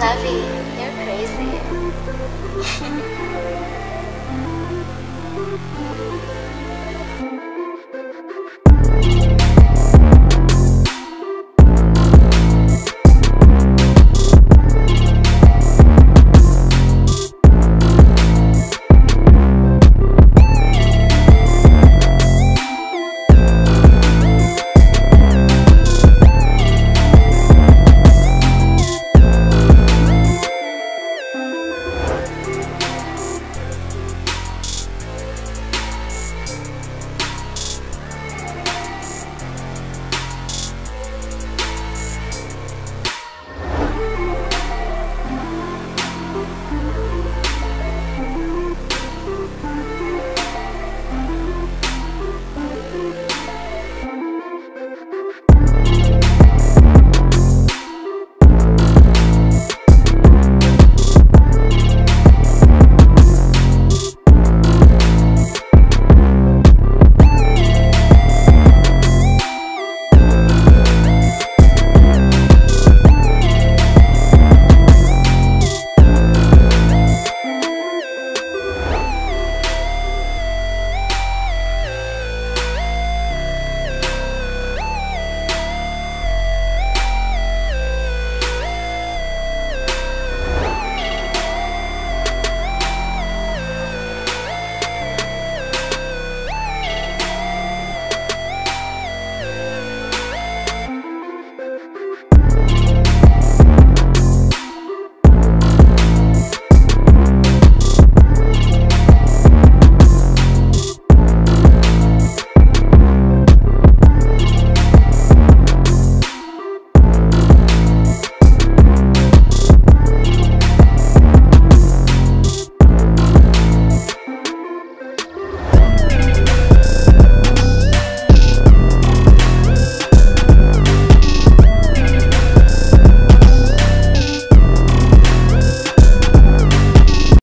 Lovey, you're crazy.